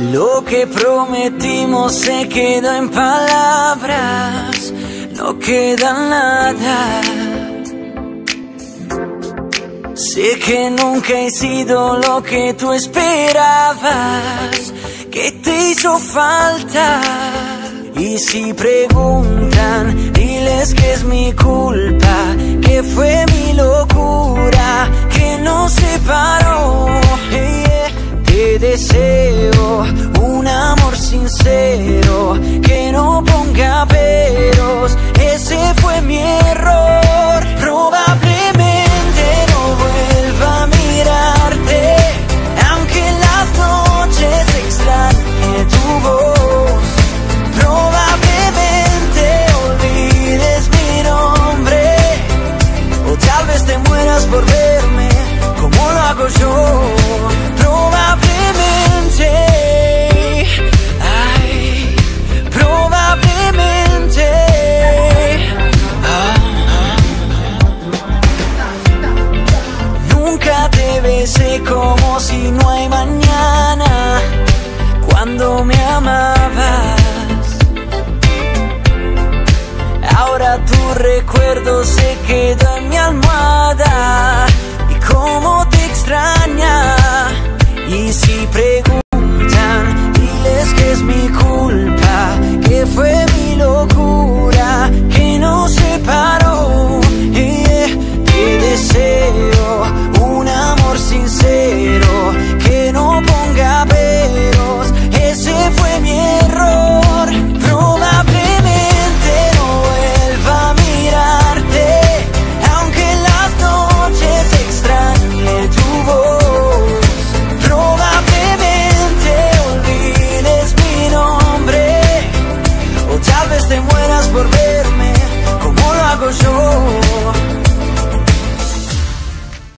Lo que prometimos se quedó en palabras, no queda nada. Sé que nunca he sido lo que tú esperabas, que te hizo falta. Y si preguntan, diles que es mi culpa, deseo un amor sincero, que no ponga peros, ese fue mi error. Probablemente no vuelva a mirarte, aunque las noches extrañe tu voz. Probablemente olvides mi nombre, o tal vez te mueras por verme como lo hago yo. Recuerdo se queda en mi almohada